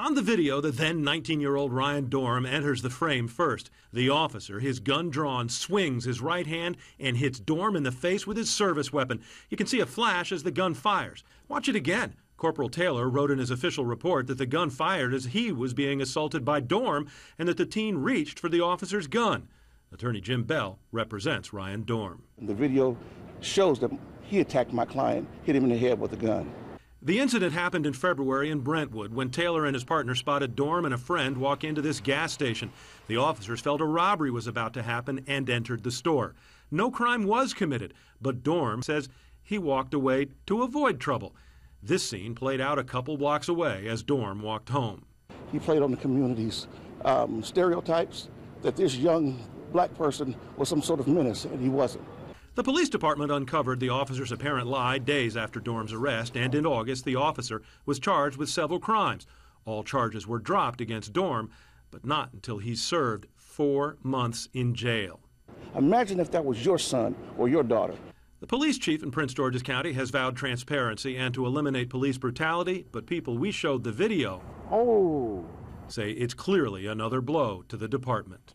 On the video, the then 19 year old Ryan Dorm enters the frame first. The officer, his gun drawn, swings his right hand and hits Dorm in the face with his service weapon. You can see a flash as the gun fires. Watch it again. Corporal Taylor wrote in his official report that the gun fired as he was being assaulted by Dorm and that the teen reached for the officer's gun. Attorney Jim Bell represents Ryan Dorm. The video shows that he attacked my client, hit him in the head with a gun. The incident happened in February in Brentwood when Taylor and his partner spotted Dorm and a friend walk into this gas station. The officers felt a robbery was about to happen and entered the store. No crime was committed, but Dorm says he walked away to avoid trouble. This scene played out a couple blocks away as Dorm walked home. He played on the community's um, stereotypes that this young black person was some sort of menace, and he wasn't. The police department uncovered the officer's apparent lie days after Dorm's arrest, and in August, the officer was charged with several crimes. All charges were dropped against Dorm, but not until he served four months in jail. Imagine if that was your son or your daughter. The police chief in Prince George's County has vowed transparency and to eliminate police brutality, but people we showed the video oh. say it's clearly another blow to the department.